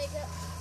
makeup.